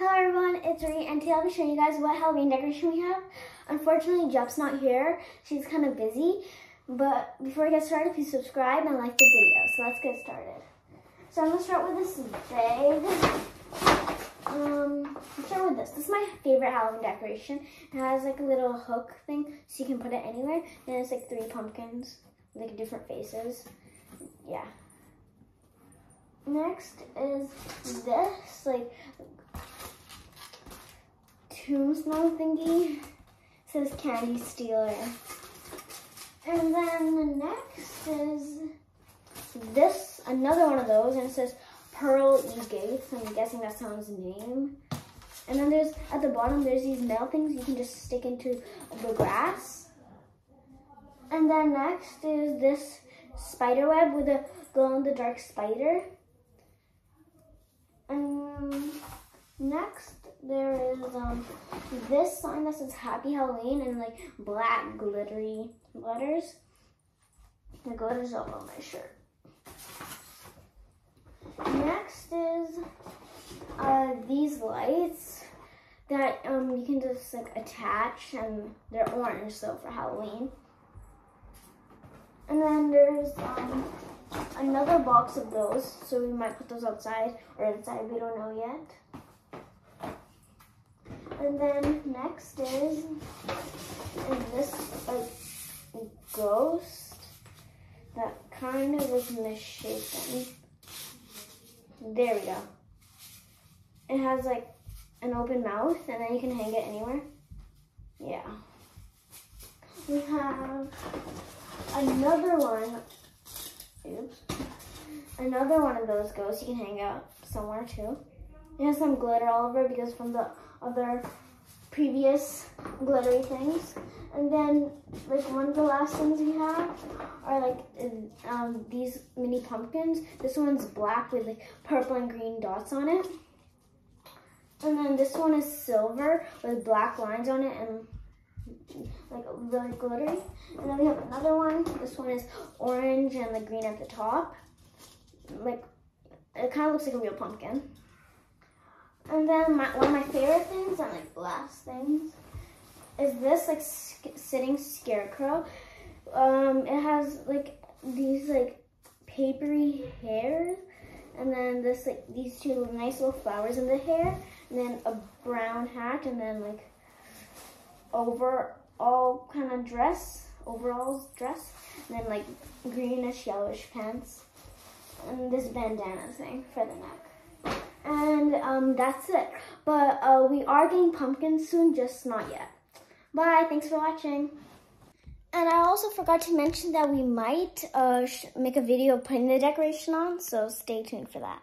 Hello everyone, it's Marie and today I'll be showing you guys what Halloween decoration we have. Unfortunately, Jeff's not here. She's kind of busy. But before we get started, please subscribe and like the video. So let's get started. So I'm gonna start with this bag. Um, let's start with this. This is my favorite Halloween decoration. It has like a little hook thing so you can put it anywhere. And it's like three pumpkins, like different faces. Yeah. Next is this, like tombstone thingy. It says candy stealer. And then the next is this, another one of those, and it says Pearl E. Gates. I'm guessing that sounds name. And then there's, at the bottom, there's these nail things you can just stick into the grass. And then next is this spider web with a glow-in-the-dark spider. And next there is um this sign that says Happy Halloween in like black glittery letters. The glitter's all on my shirt. Next is uh, these lights that um, you can just like attach and they're orange so for Halloween. And then there's um, another box of those so we might put those outside or inside, we don't know yet. And then next is, is this like ghost that kind of is misshapen. There we go. It has like an open mouth and then you can hang it anywhere. Yeah. We have another one. Oops. Another one of those ghosts you can hang out somewhere too. It has some glitter all over because from the other previous glittery things. And then like one of the last things we have are like um, these mini pumpkins. This one's black with like purple and green dots on it. And then this one is silver with black lines on it and like really glittery. And then we have another one. This one is orange and like green at the top. Like it kind of looks like a real pumpkin. And then my, one of my favorite things, and like last things, is this like sitting scarecrow. Um, it has like these like papery hair, and then this like these two nice little flowers in the hair, and then a brown hat, and then like overall kind of dress, overalls dress, and then like greenish yellowish pants, and this bandana thing for the neck. And um, that's it. But uh, we are getting pumpkins soon, just not yet. Bye, thanks for watching. And I also forgot to mention that we might uh, make a video putting the decoration on, so stay tuned for that.